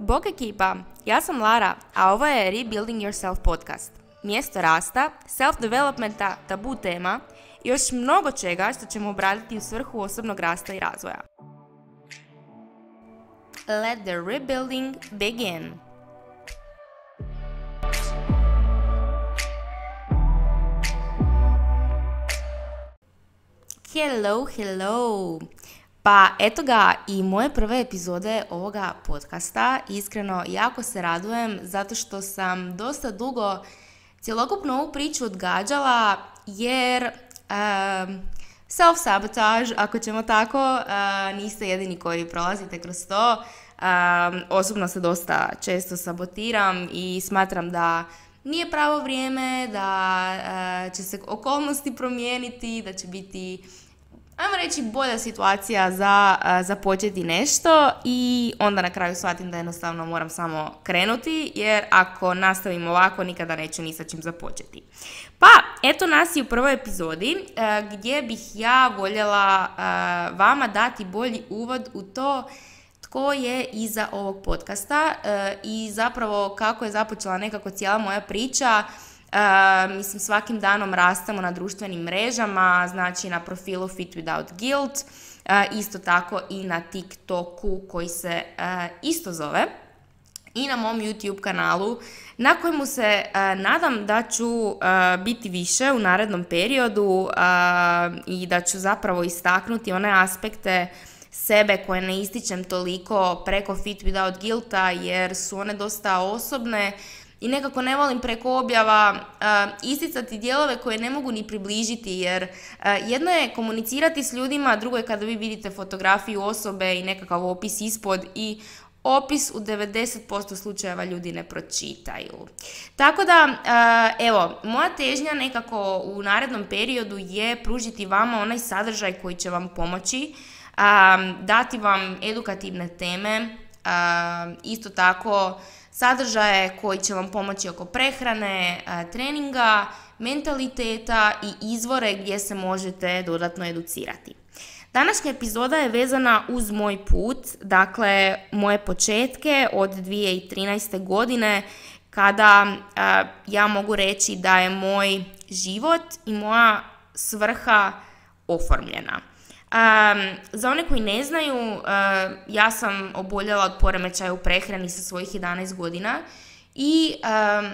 Bog ekipa, ja sam Lara, a ovo je Rebuilding Yourself podcast. Mjesto rasta, self-developmenta, tabu tema i još mnogo čega što ćemo obraditi u svrhu osobnog rasta i razvoja. Let the rebuilding begin. Hello, hello! Pa eto ga i moje prve epizode ovoga podcasta. Iskreno jako se radujem zato što sam dosta dugo cjelokupnu ovu priču odgađala jer um, self-sabotage, ako ćemo tako, uh, niste jedini koji prolazite kroz to. Um, osobno se dosta često sabotiram i smatram da nije pravo vrijeme, da uh, će se okolnosti promijeniti, da će biti ajmo reći, bolja situacija za započeti nešto i onda na kraju shvatim da jednostavno moram samo krenuti jer ako nastavim ovako nikada neću ni sa čim započeti. Pa, eto nas i u prvoj epizodi gdje bih ja voljela vama dati bolji uvod u to tko je iza ovog podcasta i zapravo kako je započela nekako cijela moja priča Mislim, svakim danom rastemo na društvenim mrežama, znači na profilu Fit Without Guilt, uh, isto tako i na TikToku koji se uh, isto zove i na mom YouTube kanalu na kojemu se nadam da ću biti više u narednom periodu i da ću zapravo istaknuti one aspekte sebe koje ne ističem toliko preko Fit Without Guilta jer su one dosta osobne i nekako ne volim preko objava isticati dijelove koje ne mogu ni približiti jer jedno je komunicirati s ljudima, drugo je kada vi vidite fotografiju osobe i nekakav opis ispod i opis u 90% slučajeva ljudi ne pročitaju. Tako da, evo, moja težnja nekako u narednom periodu je pružiti vama onaj sadržaj koji će vam pomoći, dati vam edukativne teme, isto tako sadržaje koji će vam pomoći oko prehrane, treninga, mentaliteta i izvore gdje se možete dodatno educirati. Današnja epizoda je vezana uz moj put, dakle moje početke od 2013. godine kada ja mogu reći da je moj život i moja svrha oformljena. Um, za one koji ne znaju, uh, ja sam oboljela od poremećaja u prehrani sa svojih 11 godina i um,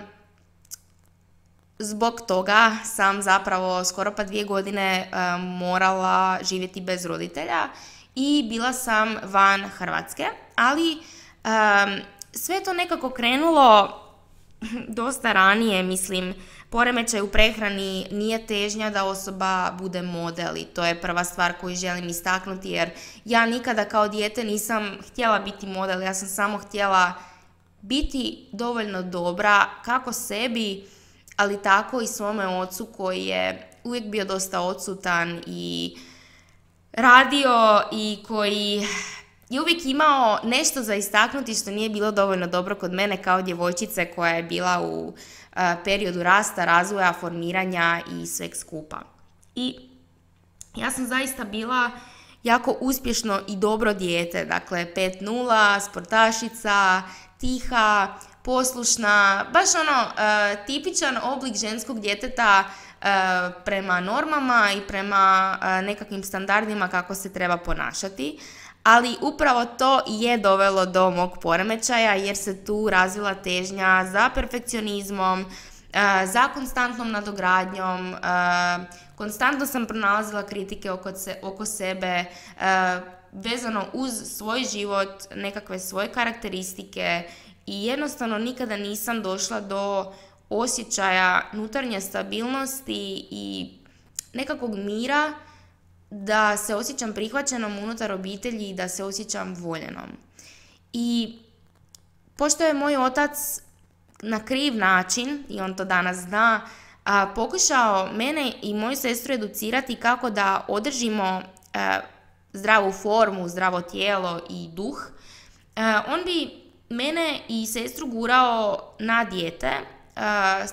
zbog toga sam zapravo skoro pa dvije godine morala živjeti bez roditelja i bila sam van Hrvatske, ali um, sve to nekako krenulo dosta ranije, mislim, poremećaj u prehrani nije težnja da osoba bude model i to je prva stvar koju želim istaknuti jer ja nikada kao dijete nisam htjela biti model, ja sam samo htjela biti dovoljno dobra kako sebi, ali tako i svome ocu koji je uvijek bio dosta odsutan i radio i koji je uvijek imao nešto za istaknuti što nije bilo dovoljno dobro kod mene kao djevojčice koja je bila u periodu rasta, razvoja, formiranja i sveg skupa. I ja sam zaista bila jako uspješno i dobro dijete, dakle 5-0, sportašica, tiha, poslušna, baš ono tipičan oblik ženskog djeteta prema normama i prema nekakvim standardima kako se treba ponašati ali upravo to je dovelo do mog poremećaja jer se tu razvila težnja za perfekcionizmom, e, za konstantnom nadogradnjom, e, konstantno sam pronalazila kritike oko, sebe, e, vezano uz svoj život, nekakve svoje karakteristike i jednostavno nikada nisam došla do osjećaja nutarnje stabilnosti i nekakvog mira da se osjećam prihvaćenom unutar obitelji i da se osjećam voljenom. I pošto je moj otac na kriv način, i on to danas zna, a, pokušao mene i moju sestru educirati kako da održimo e, zdravu formu, zdravo tijelo i duh, e, on bi mene i sestru gurao na dijete, e,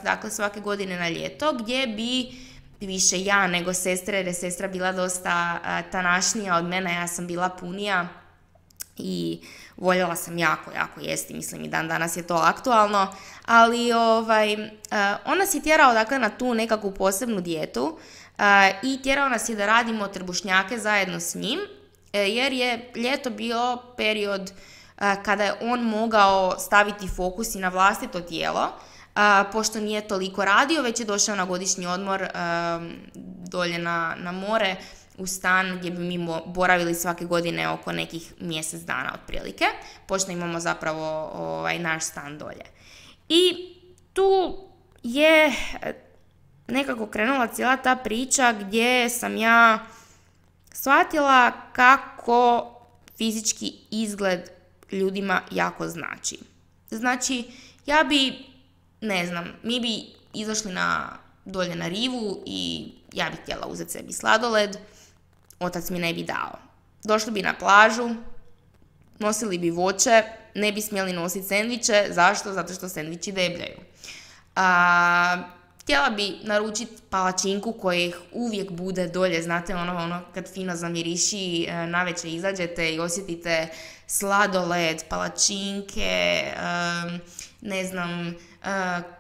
dakle svake godine na ljeto, gdje bi više ja nego sestre, jer je sestra bila dosta tanašnija od mene, ja sam bila punija. i voljela sam jako, jako jesti, mislim i dan danas je to aktualno, ali ovaj, on nas je tjerao dakle, na tu nekakvu posebnu dijetu i tjerao nas je da radimo trbušnjake zajedno s njim, e, jer je ljeto bilo period kada je on mogao staviti fokus i na vlastito tijelo, pošto nije toliko radio, već je došao na godišnji odmor dolje na, na more, u stan gdje bi mi boravili svake godine oko nekih mjesec dana otprilike, pošto imamo zapravo ovaj, naš stan dolje. I tu je e, nekako krenula cijela ta priča gdje sam ja shvatila kako fizički izgled ljudima jako znači. Znači, ja bi, ne znam, mi bi izašli na dolje na rivu i ja bih htjela uzeti sebi sladoled, otac mi ne bi dao. Došli bi na plažu, nosili bi voće, ne bi smjeli nositi sendviče. Zašto? Zato što sendviči debljaju. A, htjela bi naručiti palačinku kojih uvijek bude dolje, znate ono, ono kad fino zamiriši, e, navečer izađete i osjetite sladoled, palačinke, ne znam, e,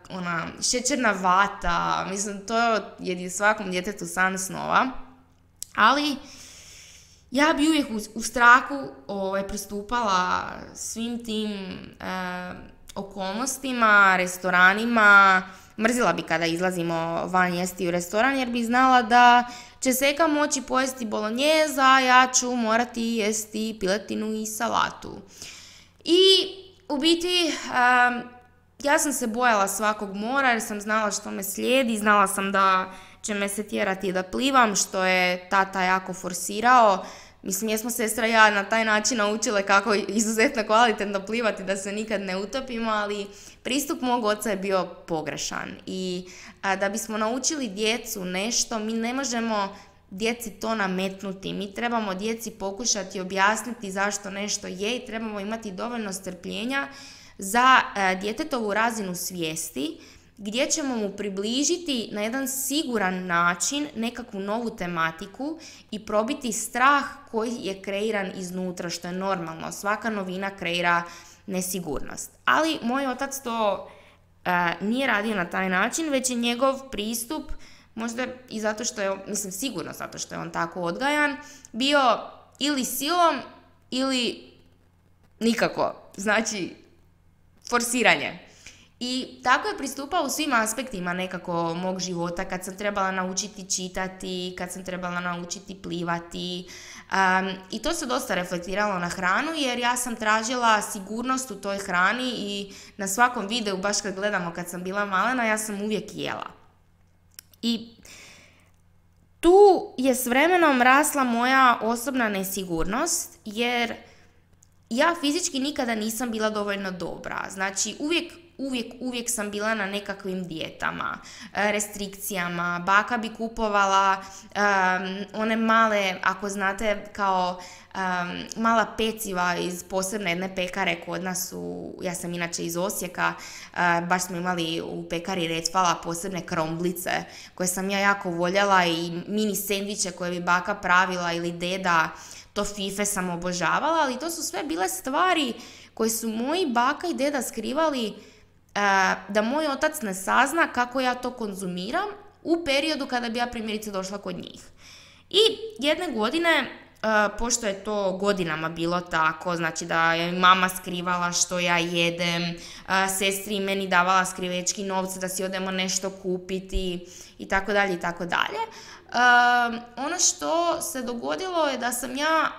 ona šećerna vata, mislim to je svakom djetetu san snova. Ali ja bi uvijek u, strahu ovaj, pristupala svim tim eh, okolnostima, restoranima. Mrzila bi kada izlazimo van jesti u restoran jer bi znala da će Seka moći pojesti bolonjeza, a ja ću morati jesti piletinu i salatu. I u biti eh, ja sam se bojala svakog mora jer sam znala što me slijedi, znala sam da će me se tjerati da plivam, što je tata jako forsirao. Mislim, jesmo sestra ja na taj način naučile kako izuzetno kvalitetno plivati da se nikad ne utopimo, ali pristup mog oca je bio pogrešan. I da bismo naučili djecu nešto, mi ne možemo djeci to nametnuti. Mi trebamo djeci pokušati objasniti zašto nešto je i trebamo imati dovoljno strpljenja za djetetovu razinu svijesti gdje ćemo mu približiti na jedan siguran način nekakvu novu tematiku i probiti strah koji je kreiran iznutra, što je normalno. Svaka novina kreira nesigurnost. Ali moj otac to e, nije radio na taj način, već je njegov pristup, možda i zato što je, mislim sigurno zato što je on tako odgajan, bio ili silom ili nikako. Znači, forsiranje. I tako je pristupao u svim aspektima nekako mog života, kad sam trebala naučiti čitati, kad sam trebala naučiti plivati. I to se dosta reflektiralo na hranu jer ja sam tražila sigurnost u toj hrani i na svakom videu, baš kad gledamo kad sam bila malena, ja sam uvijek jela. I tu je s vremenom rasla moja osobna nesigurnost jer ja fizički nikada nisam bila dovoljno dobra. Znači uvijek uvijek, uvijek sam bila na nekakvim dijetama, e, restrikcijama. Baka bi kupovala one male, ako znate, kao mala peciva iz posebne jedne pekare kod nas u, ja sam inače iz Osijeka, uh, baš smo imali u pekari Recvala posebne kromblice koje sam ja jako voljela i mini sendviče koje bi baka pravila ili deda, to fife sam obožavala, ali to su sve bile stvari koje su moji baka i deda skrivali da moj otac ne sazna kako ja to konzumiram u periodu kada bi ja primjerice došla kod njih. I jedne godine, pošto je to godinama bilo tako, znači da je mama skrivala što ja jedem, sestri meni davala skrivečki novce da si odemo nešto kupiti i tako dalje i tako dalje. Ono što se dogodilo je da sam ja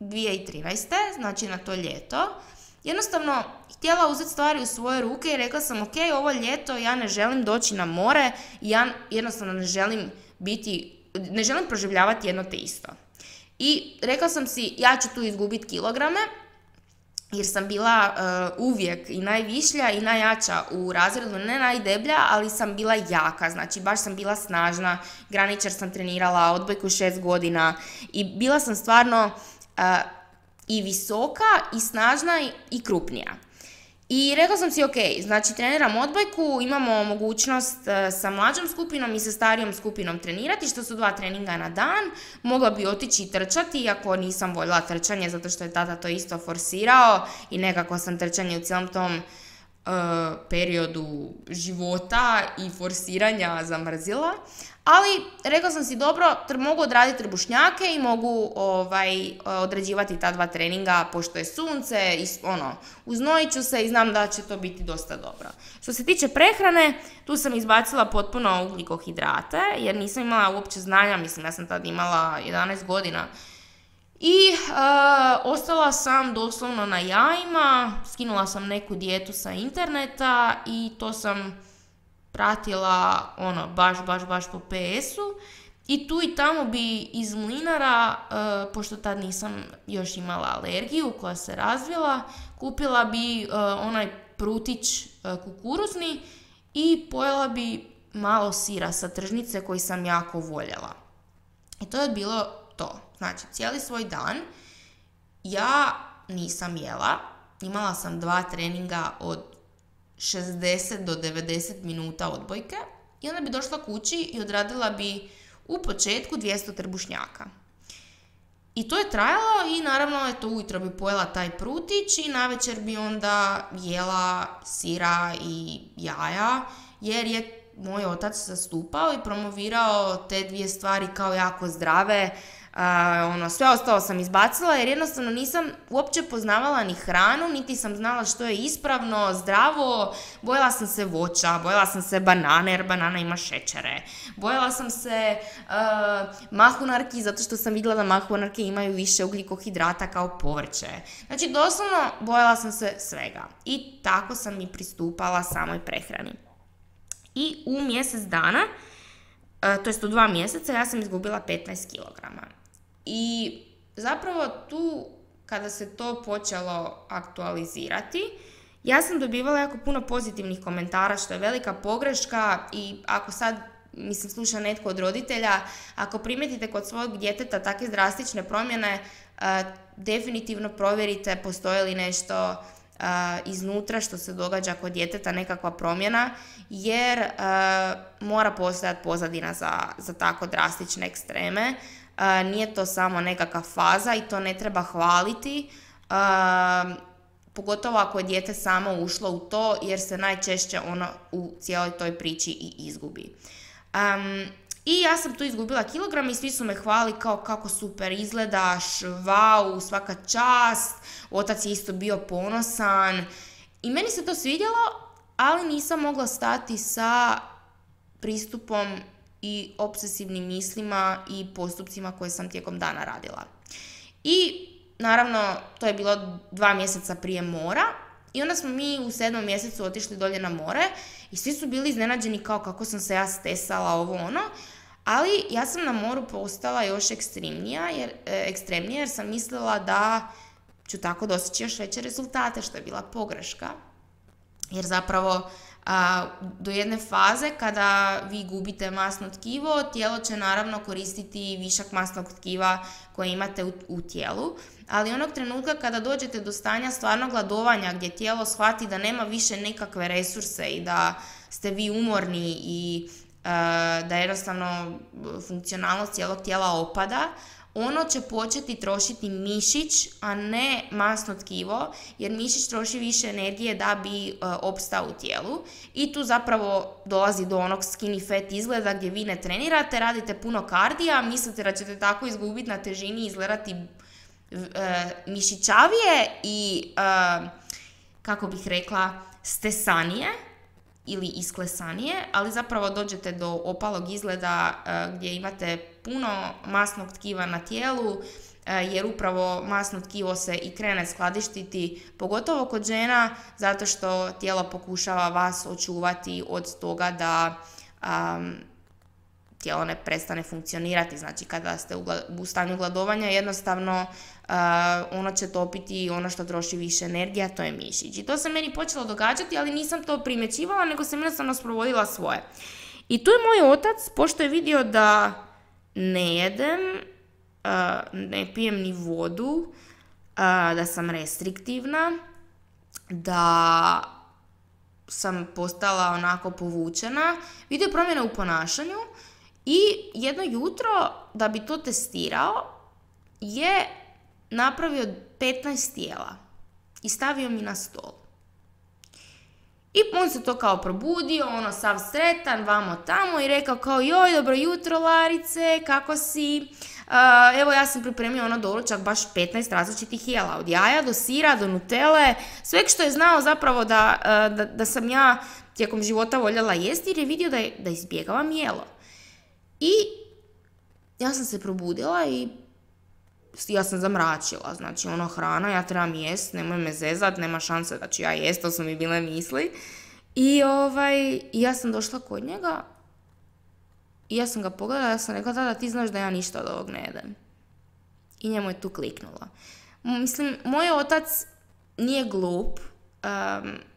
2013. znači na to ljeto, jednostavno htjela uzeti stvari u svoje ruke i rekla sam ok, ovo ljeto ja ne želim doći na more i ja jednostavno ne želim biti, ne želim proživljavati jedno te isto. I rekla sam si ja ću tu izgubiti kilograme jer sam bila uh, uvijek i najvišlja i najjača u razredu, ne najdeblja, ali sam bila jaka, znači baš sam bila snažna, graničar sam trenirala, odbojku šest godina i bila sam stvarno uh, i visoka i snažna i krupnija. I rekla sam si, ok, znači treniram odbojku, imamo mogućnost e, sa mlađom skupinom i sa starijom skupinom trenirati, što su dva treninga na dan. Mogla bi otići i trčati, iako nisam voljela trčanje, zato što je tata to isto forsirao i nekako sam trčanje u cijelom tom e, periodu života i forsiranja zamrzila. Ali rekla sam si dobro, mogu odraditi trbušnjake i mogu ovaj, određivati ta dva treninga pošto je sunce i ono, uznojit ću se i znam da će to biti dosta dobro. Što se tiče prehrane, tu sam izbacila potpuno ugljikohidrate jer nisam imala uopće znanja, mislim ja sam tad imala 11 godina. I uh, ostala sam doslovno na jajima, skinula sam neku dijetu sa interneta i to sam pratila ono baš, baš, baš po PS-u i tu i tamo bi iz mlinara, uh, pošto tad nisam još imala alergiju koja se razvila, kupila bi uh, onaj prutić uh, kukuruzni i pojela bi malo sira sa tržnice koji sam jako voljela. I to je bilo to. Znači, cijeli svoj dan ja nisam jela, imala sam dva treninga od 60 do 90 minuta odbojke i onda bi došla kući i odradila bi u početku 200 trbušnjaka. I to je trajalo i naravno eto ujutro bi pojela taj prutić i navečer bi onda jela sira i jaja jer je moj otac zastupao i promovirao te dvije stvari kao jako zdrave ono, sve ostalo sam izbacila jer jednostavno nisam uopće poznavala ni hranu, niti sam znala što je ispravno, zdravo, bojala sam se voća, bojala sam se banane jer banana ima šećere, bojala sam se uh, mahunarki zato što sam vidjela da mahunarke imaju više ugljikohidrata kao povrće. Znači doslovno bojala sam se svega i tako sam i pristupala samoj prehrani. I u mjesec dana, to jest u dva mjeseca, ja sam izgubila 15 kilograma. I zapravo tu kada se to počelo aktualizirati, ja sam dobivala jako puno pozitivnih komentara što je velika pogreška i ako sad mislim sluša netko od roditelja, ako primetite kod svog djeteta takve drastične promjene, uh, definitivno provjerite postoje li nešto uh, iznutra što se događa kod djeteta, nekakva promjena, jer uh, mora postojati pozadina za, za tako drastične ekstreme nije to samo nekakva faza i to ne treba hvaliti, pogotovo ako je dijete samo ušlo u to jer se najčešće ono u cijeloj toj priči i izgubi. I ja sam tu izgubila kilogram i svi su me hvali kao kako super izgledaš, wow, svaka čast, otac je isto bio ponosan. I meni se to svidjelo, ali nisam mogla stati sa pristupom i obsesivnim mislima i postupcima koje sam tijekom dana radila. I naravno to je bilo dva mjeseca prije mora i onda smo mi u sedmom mjesecu otišli dolje na more i svi su bili iznenađeni kao kako sam se ja stesala ovo ono, ali ja sam na moru postala još ekstremnija jer, e, ekstremnija sam mislila da ću tako dostići još veće rezultate što je bila pogreška. Jer zapravo a, do jedne faze kada vi gubite masno tkivo, tijelo će naravno koristiti višak masnog tkiva koje imate u, u tijelu, ali onog trenutka kada dođete do stanja stvarnog gladovanja gdje tijelo shvati da nema više nekakve resurse i da ste vi umorni i da jednostavno funkcionalnost cijelog tijela opada, ono će početi trošiti mišić, a ne masno tkivo, jer mišić troši više energije da bi e, opstao u tijelu. I tu zapravo dolazi do onog skinny fat izgleda gdje vi ne trenirate, radite puno kardija, mislite da ćete tako izgubiti na težini i izgledati e, mišićavije i, kako bih rekla, stesanije ili isklesanije, ali zapravo dođete do opalog izgleda e, gdje imate puno masnog tkiva na tijelu, e, jer upravo masno tkivo se i krene skladištiti, pogotovo kod žena, zato što tijelo pokušava vas očuvati od toga da tijelo ne prestane funkcionirati. Znači kada ste u, stanju gladovanja jednostavno ono će topiti ono što troši više energije, a to je mišić. I to se meni počelo događati, ali nisam to primjećivala, nego sam jednostavno sprovodila svoje. I tu je moj otac, pošto je vidio da ne jedem, ne pijem ni vodu, da sam restriktivna, da sam postala onako povučena, vidio promjene u ponašanju i jedno jutro da bi to testirao je napravio 15 tijela i stavio mi na stol. I on se to kao probudio, ono sav sretan, vamo tamo i rekao kao joj, dobro jutro Larice, kako si? evo ja sam pripremio ono doručak baš 15 različitih jela, od jaja do sira, do nutele, sve što je znao zapravo da, da, da sam ja tijekom života voljela jesti jer je vidio da, je, da izbjegavam jelo. I ja sam se probudila i ja sam zamračila, znači ono hrana, ja trebam jest, nemoj me zezat, nema šanse da ću ja jest, to su mi bile misli. I ovaj, ja sam došla kod njega i ja sam ga pogledala, ja sam rekla, da, ti znaš da ja ništa od ovog ne jedem. I njemu je tu kliknula. Mislim, moj otac nije glup,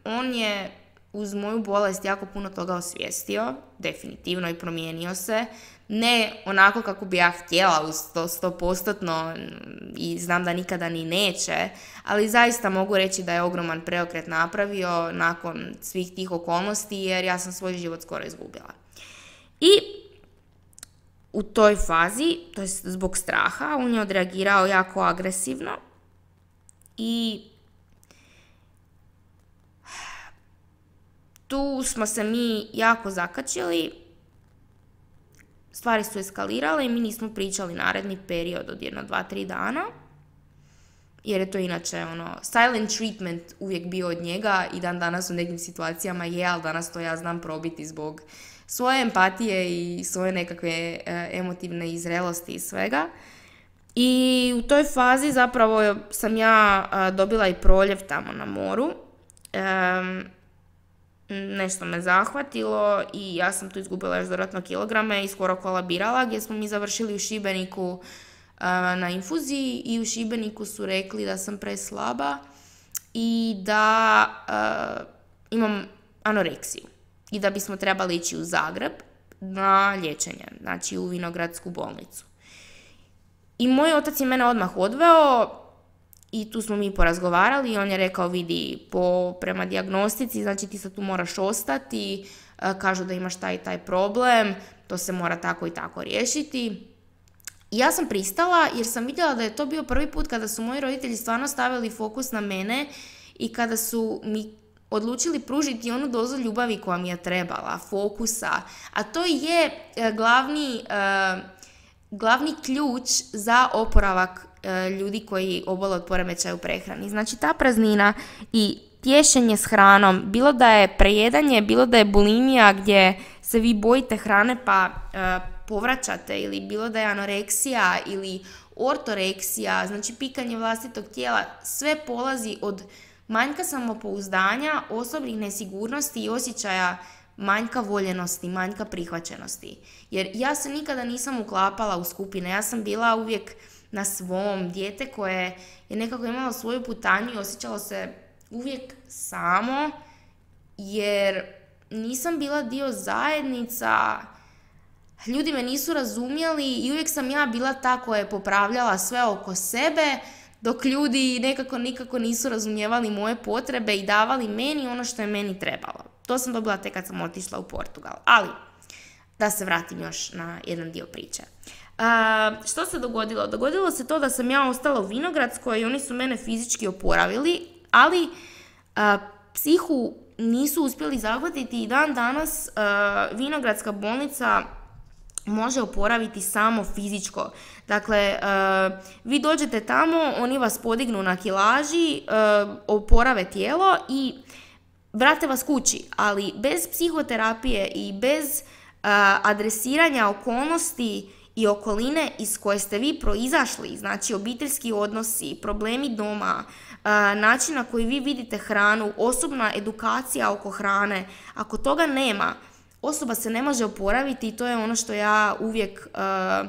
on je uz moju bolest jako puno toga osvijestio, definitivno i promijenio se. Ne onako kako bi ja htjela uz to stopostotno i znam da nikada ni neće, ali zaista mogu reći da je ogroman preokret napravio nakon svih tih okolnosti jer ja sam svoj život skoro izgubila. I u toj fazi, to je zbog straha, on je odreagirao jako agresivno i tu smo se mi jako zakačili, stvari su eskalirale i mi nismo pričali naredni period od jedno, dva, tri dana. Jer je to inače ono, silent treatment uvijek bio od njega i dan danas u nekim situacijama je, ali danas to ja znam probiti zbog svoje empatije i svoje nekakve e, emotivne izrelosti i svega. I u toj fazi zapravo sam ja dobila i proljev tamo na moru. Nešto me zahvatilo i ja sam tu izgubila još dodatno kilograme i skoro kolabirala gdje smo mi završili u Šibeniku na infuziji i u Šibeniku su rekli da sam preslaba i da imam anoreksiju i da bismo trebali ići u Zagreb na liječenje, znači u Vinogradsku bolnicu. I moj otac je mene odmah odveo i tu smo mi porazgovarali i on je rekao vidi po, prema dijagnostici, znači ti sad tu moraš ostati, e, kažu da imaš taj i taj problem, to se mora tako i tako riješiti. I ja sam pristala jer sam vidjela da je to bio prvi put kada su moji roditelji stvarno stavili fokus na mene i kada su mi odlučili pružiti onu dozu ljubavi koja mi je trebala, fokusa, a to je e, glavni, e, glavni ključ za oporavak ljudi koji obole od poremećaja u prehrani. Znači ta praznina i tješenje s hranom, bilo da je prejedanje, bilo da je bulimija gdje se vi bojite hrane pa povraćate ili bilo da je anoreksija ili ortoreksija, znači pikanje vlastitog tijela, sve polazi od manjka samopouzdanja, osobnih nesigurnosti i osjećaja manjka voljenosti, manjka prihvaćenosti. Jer ja se nikada nisam uklapala u skupine, ja sam bila uvijek na svom, dijete koje je nekako imalo svoju putanju i osjećalo se uvijek samo, jer nisam bila dio zajednica, ljudi me nisu razumjeli i uvijek sam ja bila ta koja je popravljala sve oko sebe, dok ljudi nekako nikako nisu razumijevali moje potrebe i davali meni ono što je meni trebalo. To sam dobila tek kad sam otišla u Portugal. Ali, da se vratim još na jedan dio priče. Što se dogodilo? Dogodilo se to da sam ja ostala u Vinogradskoj i oni su mene fizički oporavili, ali psihu nisu uspjeli zahvatiti i dan danas Vinogradska bolnica može oporaviti samo fizičko. Dakle, vi dođete tamo, oni vas podignu na kilaži, oporave tijelo i vrate vas kući, ali bez psihoterapije i bez adresiranja okolnosti i okoline iz koje ste vi proizašli, znači obiteljski odnosi, problemi doma, način na koji vi vidite hranu, osobna edukacija oko hrane, ako toga nema, osoba se ne može oporaviti i to je ono što ja uvijek, uh,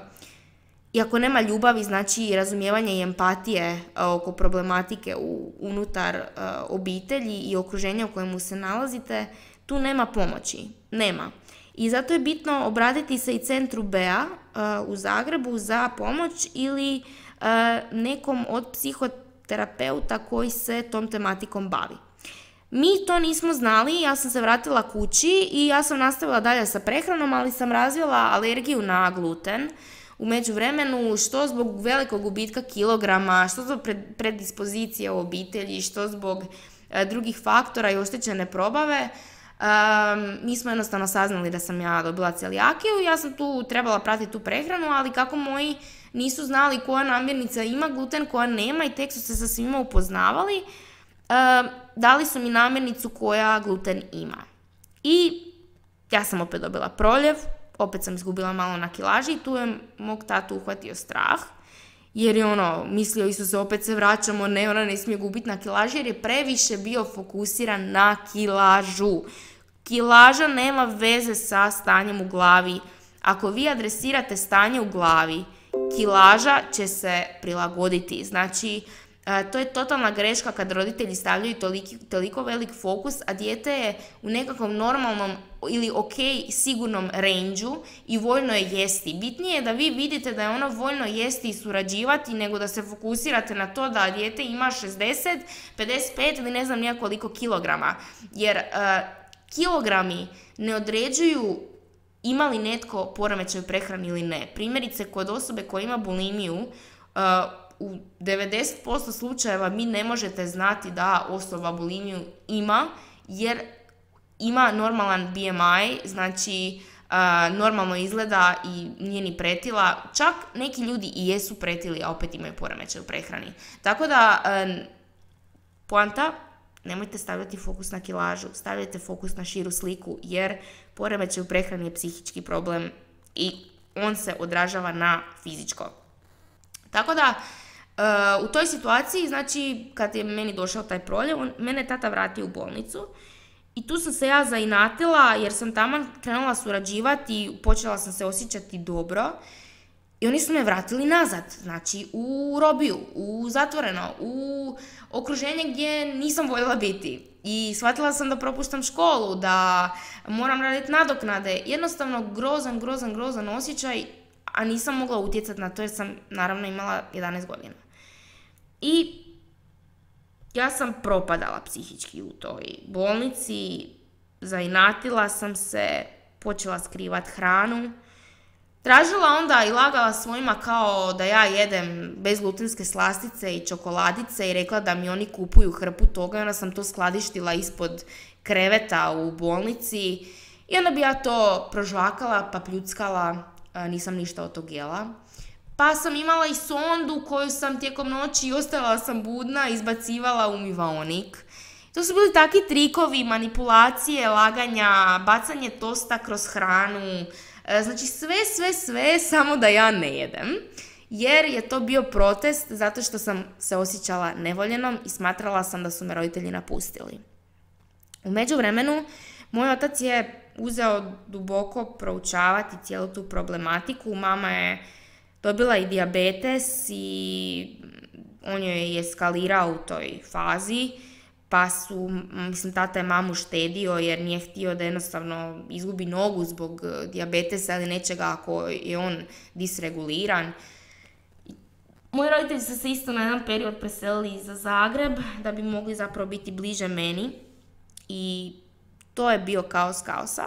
iako nema ljubavi, znači razumijevanje i empatije uh, oko problematike unutar obitelji i okruženja u kojemu se nalazite, tu nema pomoći. Nema. I zato je bitno obratiti se i centru BEA u Zagrebu za pomoć ili nekom od psihoterapeuta koji se tom tematikom bavi. Mi to nismo znali, ja sam se vratila kući i ja sam nastavila dalje sa prehranom, ali sam razvila alergiju na gluten u međuvremenu, što zbog velikog gubitka kilograma, što zbog predispozicije u obitelji, što zbog e, drugih faktora i oštećene probave, mi smo jednostavno saznali da sam ja dobila celijakiju, ja sam tu trebala pratiti tu prehranu, ali kako moji nisu znali koja namirnica ima gluten, koja nema i tek su se sa svima upoznavali, dali su mi namirnicu koja gluten ima. I ja sam opet dobila proljev, opet sam izgubila malo na kilaži i tu je mog tatu uhvatio strah. Jer je ono, mislio se opet se vraćamo, ne, ona ne smije gubiti na kilaži jer je previše bio fokusiran na kilažu. Kilaža nema veze sa stanjem u glavi. Ako vi adresirate stanje u glavi, kilaža će se prilagoditi. Znači, to je totalna greška kad roditelji stavljaju toliki, toliko velik fokus, a dijete je u nekakvom normalnom ili ok sigurnom range i voljno je jesti. Bitnije je da vi vidite da je ono voljno jesti i surađivati nego da se fokusirate na to da dijete ima 60, 55 ili ne znam nija koliko kilograma. Jer uh, kilogrami ne određuju ima li netko poremećaj prehrani ili ne. Primjerice, kod osobe koja ima bulimiju, uh, u 90% slučajeva mi ne možete znati da osoba bulimiju ima, jer ima normalan BMI, znači normalno izgleda i nije ni pretila. Čak neki ljudi i jesu pretili, a opet imaju poremećaj u prehrani. Tako da, poanta, nemojte stavljati fokus na kilažu, stavljajte fokus na širu sliku, jer poremećaj u prehrani je psihički problem i on se odražava na fizičko. Tako da, u toj situaciji, znači, kad je meni došao taj proljev, on, mene tata vratio u bolnicu i tu sam se ja zainatila jer sam tamo krenula surađivati i počela sam se osjećati dobro. I oni su me vratili nazad, znači u robiju, u zatvoreno, u okruženje gdje nisam voljela biti. I shvatila sam da propuštam školu, da moram raditi nadoknade. Jednostavno grozan, grozan, grozan osjećaj, a nisam mogla utjecati na to jer sam naravno imala 11 godina. I ja sam propadala psihički u toj bolnici, zainatila sam se, počela skrivat hranu. Tražila onda i lagala svojima kao da ja jedem bezglutenske slastice i čokoladice i rekla da mi oni kupuju hrpu toga i onda sam to skladištila ispod kreveta u bolnici i onda bi ja to prožvakala pa pljuckala, nisam ništa od tog jela. Pa sam imala i sondu koju sam tijekom noći i ostala sam budna izbacivala u mivaonik. To su bili takvi trikovi, manipulacije, laganja, bacanje tosta kroz hranu. E, znači sve, sve, sve, samo da ja ne jedem. Jer je to bio protest zato što sam se osjećala nevoljenom i smatrala sam da su me roditelji napustili. U međuvremenu, moj otac je uzeo duboko proučavati cijelu tu problematiku. Mama je dobila i dijabetes i on joj je eskalirao u toj fazi, pa su, mislim, tata je mamu štedio jer nije htio da jednostavno izgubi nogu zbog e, dijabetesa ili nečega ako je on disreguliran. Moji roditelji su se isto na jedan period preselili za Zagreb da bi mogli zapravo biti bliže meni i to je bio kaos kaosa.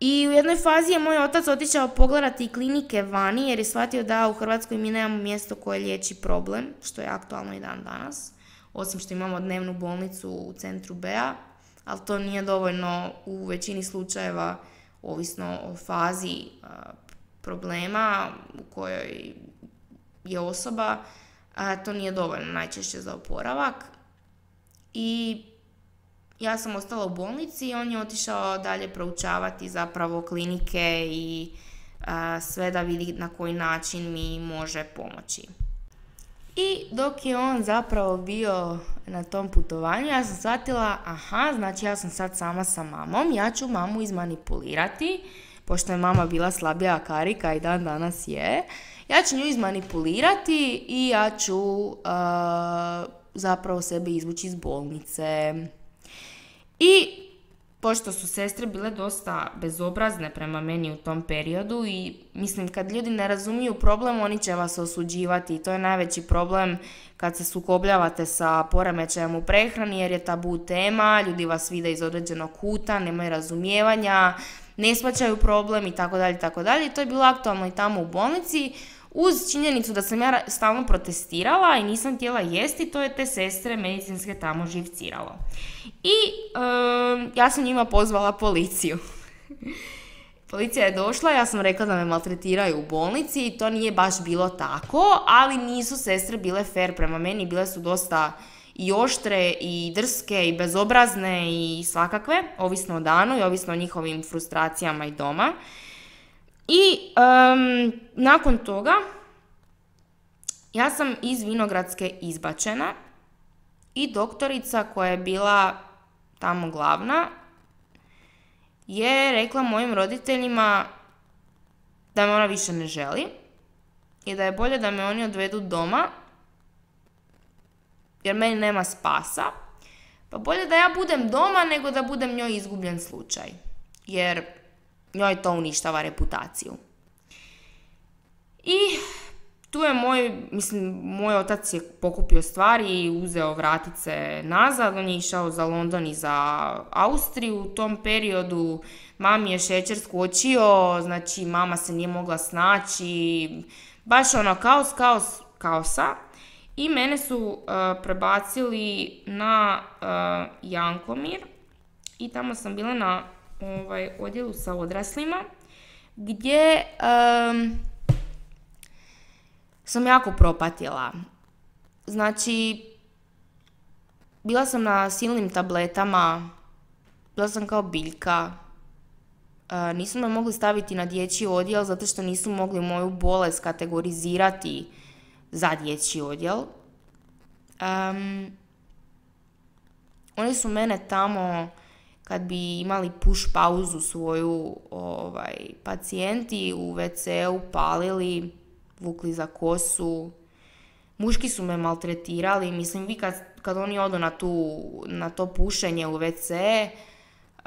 I u jednoj fazi je moj otac otišao pogledati klinike vani jer je shvatio da u Hrvatskoj mi nemamo mjesto koje liječi problem, što je aktualno i dan danas. Osim što imamo dnevnu bolnicu u centru Bea, ali to nije dovoljno u većini slučajeva, ovisno o fazi problema u kojoj je osoba, to nije dovoljno najčešće za oporavak. I ja sam ostala u bolnici i on je otišao dalje proučavati zapravo klinike i sve da vidi na koji način mi može pomoći. I dok je on zapravo bio na tom putovanju, ja sam shvatila, aha, znači ja sam sad sama sa mamom, ja ću mamu izmanipulirati, pošto je mama bila slabija karika i dan danas je, ja ću nju izmanipulirati i ja ću zapravo sebe izvući iz bolnice. I pošto su sestre bile dosta bezobrazne prema meni u tom periodu i mislim kad ljudi ne razumiju problem oni će vas osuđivati i to je najveći problem kad se sukobljavate sa poremećajem u prehrani jer je tabu tema, ljudi vas vide iz određenog kuta, nemaju razumijevanja, ne shvaćaju problem i tako dalje i tako dalje. To je bilo aktualno i tamo u bolnici uz činjenicu da sam ja stalno protestirala i nisam htjela jesti, to je te sestre medicinske tamo živciralo. I ja sam njima pozvala policiju. Policija je došla, ja sam rekla da me maltretiraju u bolnici i to nije baš bilo tako, ali nisu sestre bile fair prema meni, bile su dosta i oštre i drske i bezobrazne i svakakve, ovisno o danu i ovisno o njihovim frustracijama i doma. I nakon toga ja sam iz Vinogradske izbačena i doktorica koja je bila tamo glavna je rekla mojim roditeljima da me ona više ne želi i da je bolje da me oni odvedu doma jer meni nema spasa. Pa bolje da ja budem doma nego da budem njoj izgubljen slučaj. Jer njoj to uništava reputaciju. I tu je moj, mislim, moj otac je pokupio stvari i uzeo vratice nazad, on je išao za London i za Austriju u tom periodu, mami je šećer skočio, znači mama se nije mogla snaći, baš ono kaos, kaos, kaosa. I mene su uh, prebacili na uh, Jankomir i tamo sam bila na ovaj, odjelu sa odraslima gdje sam jako propatila. Znači, bila sam na silnim tabletama, bila sam kao biljka, uh, nisu me mogli staviti na dječji odjel zato što nisu mogli moju bolest kategorizirati za dječji odjel. Um, oni su mene tamo kad bi imali push pauzu svoju ovaj, pacijenti u WC-u palili, vukli za kosu. Muški su me maltretirali, mislim vi kad, kad oni odu na, tu, na to pušenje u WC, uh,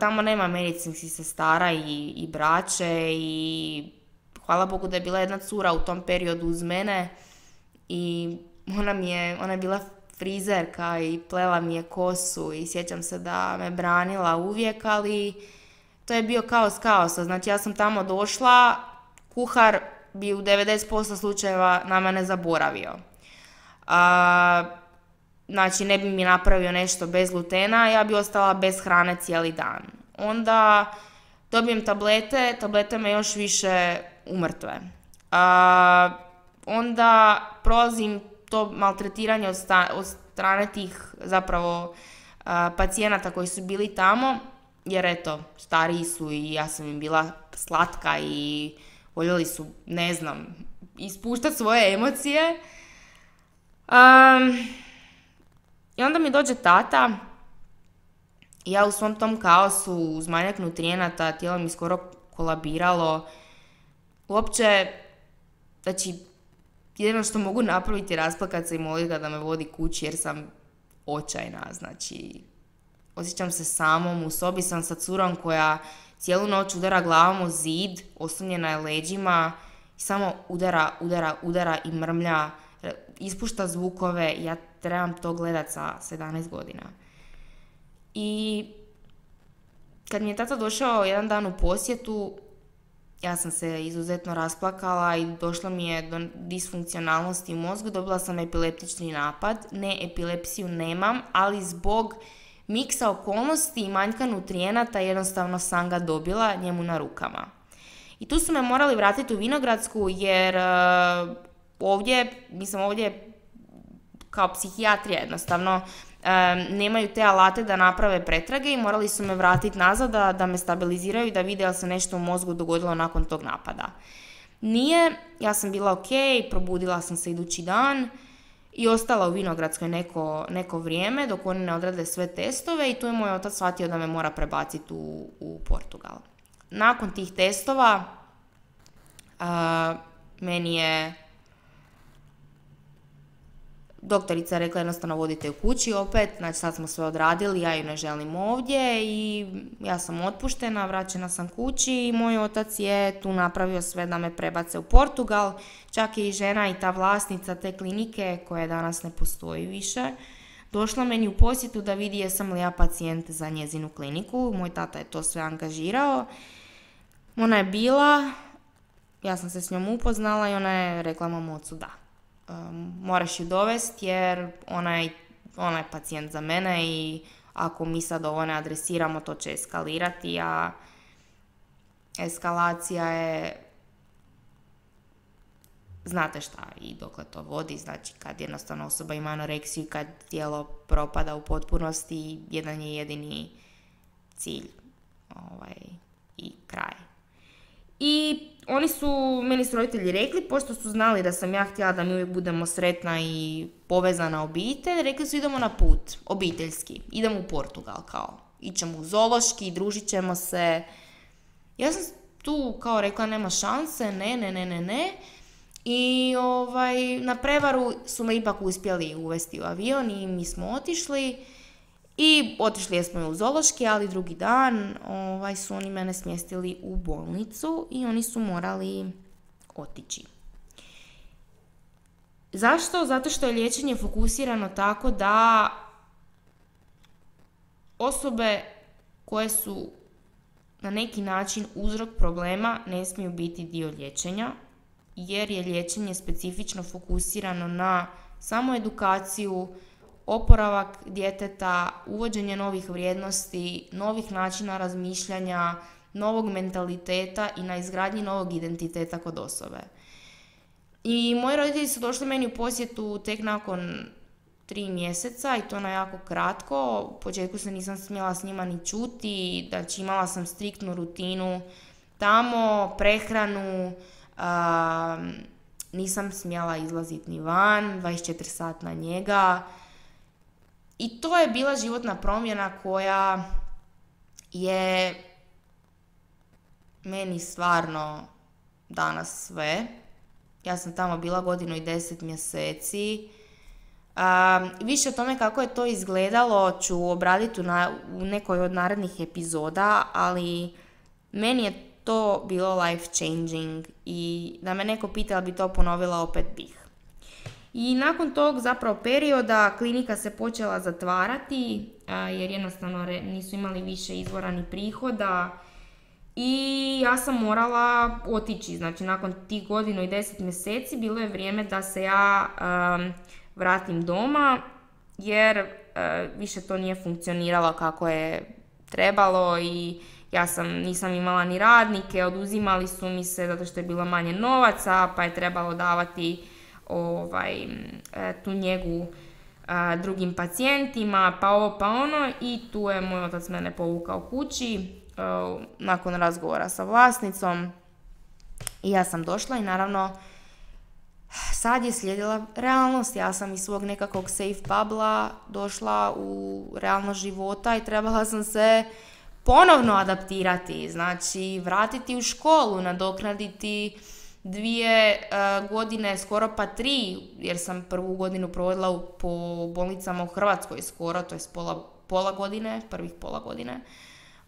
tamo nema medicinskih sestara i, i braće i hvala Bogu da je bila jedna cura u tom periodu uz mene i ona mi je, ona je bila frizerka i plela mi je kosu i sjećam se da me branila uvijek, ali to je bio kaos kaosa. Znači ja sam tamo došla, kuhar bi u 90% slučajeva na mene zaboravio. A, znači ne bi mi napravio nešto bez glutena, ja bi ostala bez hrane cijeli dan. Onda dobijem tablete, tablete me još više umrtve. A, onda prolazim to maltretiranje od, od strane tih zapravo pacijenata koji su bili tamo, jer eto, stariji su i ja sam im bila slatka i voljeli su, ne znam, ispuštati svoje emocije. I onda mi dođe tata i ja u svom tom kaosu uz manjak nutrijenata tijelo mi skoro kolabiralo. Uopće, znači, jedino što mogu napraviti je rasplakat se i moliti ga da me vodi kući jer sam očajna, znači osjećam se samom, u sobi sam sa curom koja cijelu noć udara glavom u zid, oslonjena je leđima i samo udara, udara, udara i mrmlja, ispušta zvukove, ja trebam to gledat sa 17 godina. I kad mi je tata došao jedan dan u posjetu, ja sam se izuzetno rasplakala i došlo mi je do disfunkcionalnosti u mozgu, dobila sam epileptični napad, ne epilepsiju nemam, ali zbog miksa okolnosti i manjka nutrijenata jednostavno sam ga dobila njemu na rukama. I tu su me morali vratiti u Vinogradsku jer uh, ovdje, mislim ovdje kao psihijatrija jednostavno nemaju te alate da naprave pretrage i morali su me vratiti nazad da, da me stabiliziraju i da vide se nešto u mozgu dogodilo nakon tog napada. Nije, ja sam bila ok, probudila sam se idući dan i ostala u Vinogradskoj neko, neko vrijeme dok oni ne odrade sve testove i tu je moj otac shvatio da me mora prebaciti u, u Portugal. Nakon tih testova meni je doktorica je rekla jednostavno vodite u kući opet, znači sad smo sve odradili, ja ju ne želim ovdje i ja sam otpuštena, vraćena sam kući i moj otac je tu napravio sve da me prebace u Portugal, čak je i žena i ta vlasnica te klinike koja danas ne postoji više, došla meni u posjetu da vidi jesam li ja pacijent za njezinu kliniku, moj tata je to sve angažirao, ona je bila, ja sam se s njom upoznala i ona je rekla mom ocu da um, moraš ju dovesti jer ona je, ona je pacijent za mene i ako mi sad ovo ne adresiramo to će eskalirati, a eskalacija je znate šta i dokle to vodi, znači kad jednostavno osoba ima anoreksiju kad tijelo propada u potpunosti, jedan je jedini cilj ovaj, i kraj. I oni su, meni su roditelji rekli, pošto su znali da sam ja htjela da mi uvijek budemo sretna i povezana obitelj, rekli su idemo na put, obiteljski, idemo u Portugal kao. Ićemo u Zološki, družit ćemo se. Ja sam tu kao rekla nema šanse, ne, ne, ne, ne, ne. I ovaj, na prevaru su me ipak uspjeli uvesti u avion i mi smo otišli. I otišli smo u Zološki, ali drugi dan ovaj, su oni mene smjestili u bolnicu i oni su morali otići. Zašto? Zato što je liječenje fokusirano tako da osobe koje su na neki način uzrok problema ne smiju biti dio liječenja, jer je liječenje specifično fokusirano na samo edukaciju, oporavak djeteta, uvođenje novih vrijednosti, novih načina razmišljanja, novog mentaliteta i na izgradnji novog identiteta kod osobe. I moji roditelji su došli meni u posjetu tek nakon tri mjeseca i to na jako kratko. U početku se nisam smjela s njima ni čuti, znači imala sam striktnu rutinu tamo, prehranu, nisam smjela izlaziti ni van, 24 sat na njega. I to je bila životna promjena koja je meni stvarno danas sve. Ja sam tamo bila godinu i deset mjeseci. više o tome kako je to izgledalo ću obraditi u, u nekoj od narednih epizoda, ali meni je to bilo life changing i da me neko pita bi to ponovila opet bih. I nakon tog zapravo perioda klinika se počela zatvarati jer jednostavno nisu imali više izvora ni prihoda i ja sam morala otići. Znači nakon tih godinu i deset mjeseci bilo je vrijeme da se ja vratim doma jer e, više to nije funkcioniralo kako je trebalo i ja sam, nisam imala ni radnike, oduzimali su mi se zato što je bilo manje novaca pa je trebalo davati ovaj, e, tu njegu drugim pacijentima, pa ovo pa ono i tu je moj otac mene povukao kući e, nakon razgovora sa vlasnicom i ja sam došla i naravno sad je slijedila realnost. Ja sam iz svog nekakvog safe bubla došla u realnost života i trebala sam se ponovno adaptirati, znači vratiti u školu, nadoknaditi dvije e, godine, skoro pa tri, jer sam prvu godinu provodila po bolnicama u Hrvatskoj skoro, to je pola, pola godine, prvih pola godine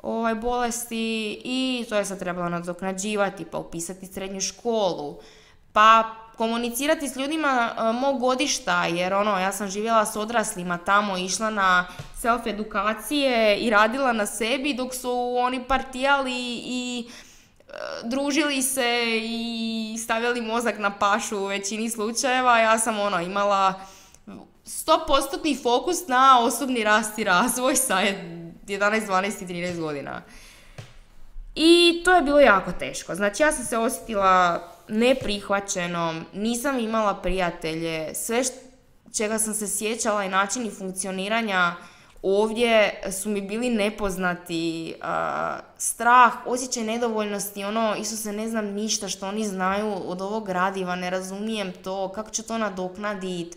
ovaj, bolesti i to je sad trebalo nadoknađivati, pa upisati srednju školu, pa komunicirati s ljudima uh, mog godišta, jer ono, ja sam živjela s odraslima tamo, išla na self-edukacije i radila na sebi dok su oni partijali i družili se i stavljali mozak na pašu u većini slučajeva. Ja sam ono imala 100% fokus na osobni rast i razvoj sa 11, 12 i 13 godina. I to je bilo jako teško. Znači ja sam se osjetila neprihvaćenom, nisam imala prijatelje, sve čega sam se sjećala i načini funkcioniranja ovdje su mi bili nepoznati, strah, osjećaj nedovoljnosti, ono, Isuse, ne znam ništa što oni znaju od ovog gradiva, ne razumijem to, kako ću to nadoknadit.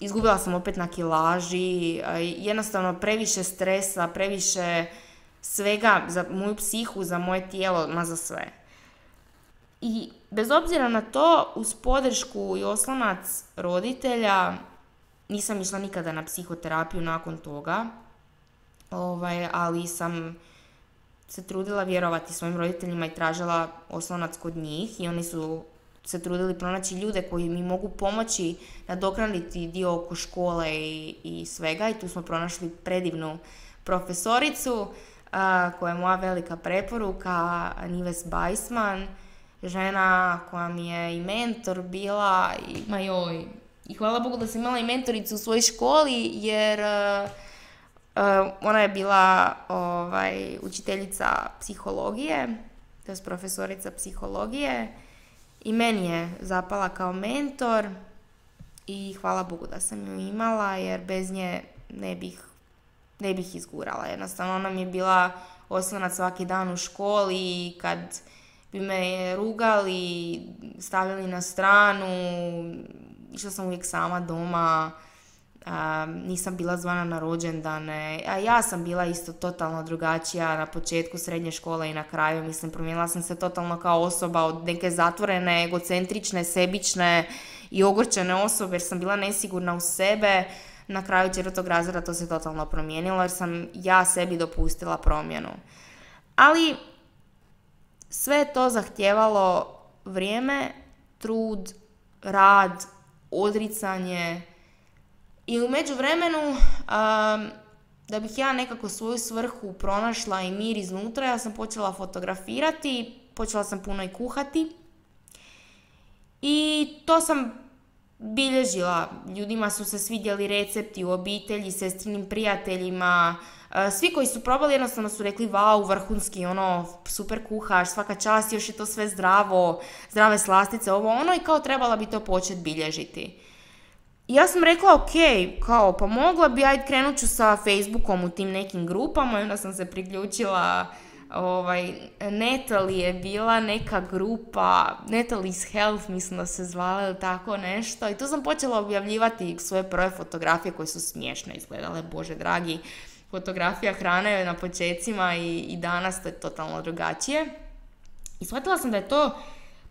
izgubila sam opet na kilaži, jednostavno previše stresa, previše svega za moju psihu, za moje tijelo, ma za sve. I bez obzira na to, uz podršku i oslonac roditelja, nisam išla nikada na psihoterapiju nakon toga, ovaj, ali sam se trudila vjerovati svojim roditeljima i tražila oslonac kod njih i oni su se trudili pronaći ljude koji mi mogu pomoći nadokraniti dio oko škole i, i svega i tu smo pronašli predivnu profesoricu koja je moja velika preporuka, Nives Bajsman, žena koja mi je i mentor bila, i, ma joj, i hvala Bogu da sam imala i mentoricu u svojoj školi, jer ona je bila ovaj, učiteljica psihologije, to je profesorica psihologije i meni je zapala kao mentor i hvala Bogu da sam ju imala jer bez nje ne bih, ne bih izgurala. Jednostavno ona mi je bila oslonac svaki dan u školi kad bi me rugali, stavljali na stranu, išla sam uvijek sama doma, nisam bila zvana na rođendane, a ja sam bila isto totalno drugačija na početku srednje škole i na kraju, mislim, promijenila sam se totalno kao osoba od neke zatvorene, egocentrične, sebične i ogorčene osobe jer sam bila nesigurna u sebe, na kraju četvrtog razreda to se totalno promijenilo jer sam ja sebi dopustila promjenu. Ali sve je to zahtjevalo vrijeme, trud, rad, odricanje, i u međuvremenu, um, da bih ja nekako svoju svrhu pronašla i mir iznutra, ja sam počela fotografirati, počela sam puno i kuhati. I to sam bilježila. Ljudima su se svidjeli recepti u obitelji, sestrinim prijateljima. Svi koji su probali jednostavno su rekli wow, vrhunski, ono, super kuhaš, svaka čast, još je to sve zdravo, zdrave slastice, ovo ono i kao trebala bi to početi bilježiti. Ja sam rekla, ok, kao, pa mogla bi, ajde krenut ću sa Facebookom u tim nekim grupama. I onda sam se priključila ovaj, Netali je bila neka grupa, Natalie's Health mislim da se zvala ili tako nešto i tu sam počela objavljivati svoje prve fotografije koje su smiješne izgledale, bože dragi, fotografija hrane na počecima i, i danas to je totalno drugačije. I shvatila sam da je to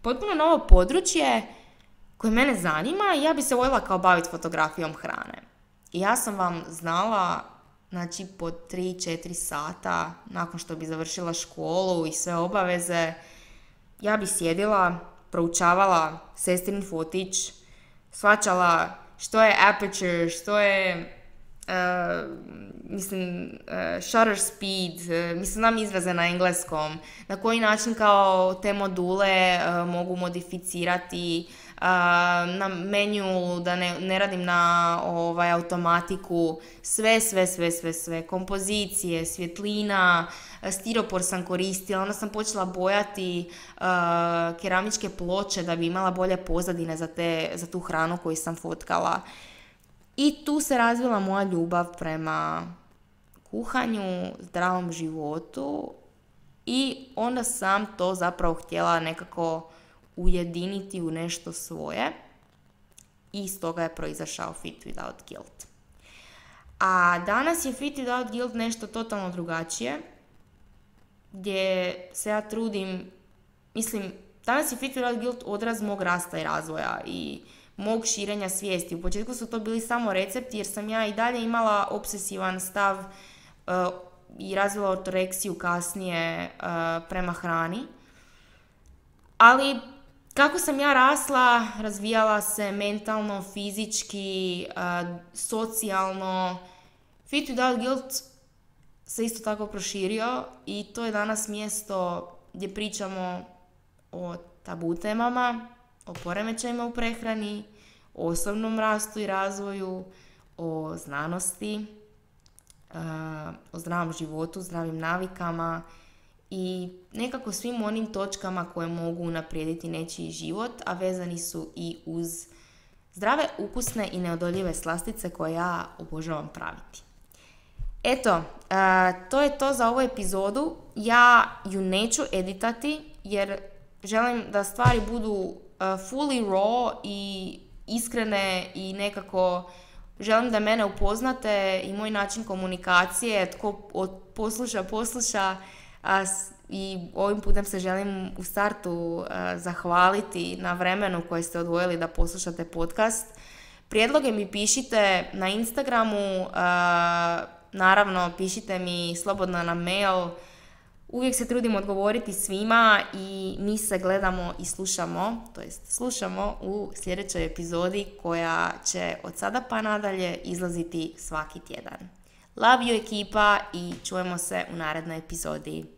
potpuno novo područje koje mene zanima i ja bi se voljela kao baviti fotografijom hrane. I ja sam vam znala, znači po 3-4 sata nakon što bi završila školu i sve obaveze, ja bi sjedila, proučavala sestrin fotić, svačala što je aperture, što je Uh, mislim, uh, shutter speed, uh, mislim, znam izraze na engleskom, na koji način kao te module mogu modificirati, na menju, da ne, ne radim na ovaj, automatiku, sve, sve, sve, sve, sve, kompozicije, svjetlina, stiropor sam koristila, onda sam počela bojati keramičke ploče da bi imala bolje pozadine za, te, za tu hranu koju sam fotkala. I tu se razvila moja ljubav prema kuhanju, zdravom životu i onda sam to zapravo htjela nekako ujediniti u nešto svoje i iz toga je proizašao Fit Without Guilt. A danas je Fit Without Guilt nešto totalno drugačije, gdje se ja trudim, mislim, danas je Fit Without Guilt odraz mog rasta i razvoja i mog širenja svijesti. U početku su to bili samo recepti jer sam ja i dalje imala obsesivan stav uh, i razvila ortoreksiju kasnije uh, prema hrani. Ali kako sam ja rasla, razvijala se mentalno, fizički, uh, socijalno. Fit Without Guilt se isto tako proširio i to je danas mjesto gdje pričamo o tabu temama, o poremećajima u prehrani, o osobnom rastu i razvoju, o znanosti, o zdravom životu, zdravim navikama i nekako svim onim točkama koje mogu unaprijediti nečiji život, a vezani su i uz zdrave, ukusne i neodoljive slastice koje ja obožavam praviti. Eto, to je to za ovu epizodu. Ja ju neću editati jer želim da stvari budu fully raw i iskrene i nekako želim da mene upoznate i moj način komunikacije, tko posluša, posluša, i ovim putem se želim u startu zahvaliti na vremenu koje ste odvojili da poslušate podcast. Prijedloge mi pišite na Instagramu, naravno pišite mi slobodno na mail. Uvijek se trudim odgovoriti svima i mi se gledamo i slušamo, to jest slušamo u sljedećoj epizodi koja će od sada pa nadalje izlaziti svaki tjedan. Love you ekipa i čujemo se u narednoj epizodi.